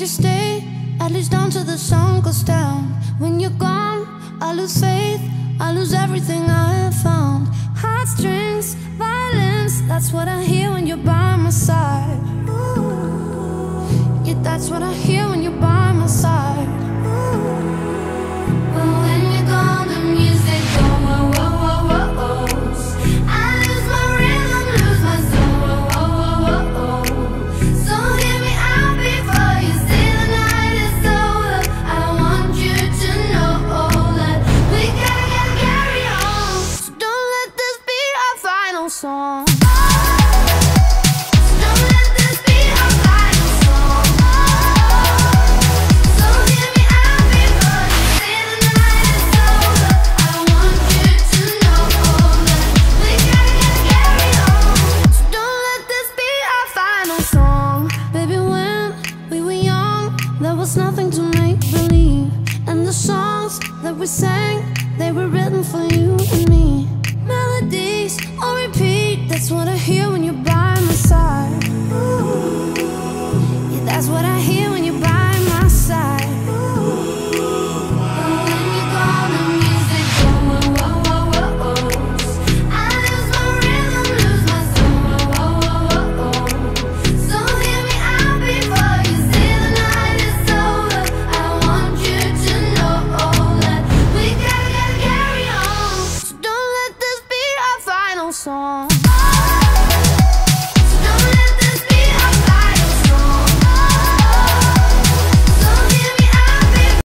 Can't stay? At least until the sun goes down. When you're gone, I lose faith. I lose everything I have found. Heartstrings, violence, that's what I hear when you're by my side. Yeah, that's what I hear when you're by my side. was nothing to make believe. And the songs that we sang They were written for you and me. Melodies on repeat That's what I hear when you're by my side. Ooh, Yeah, that's what I hear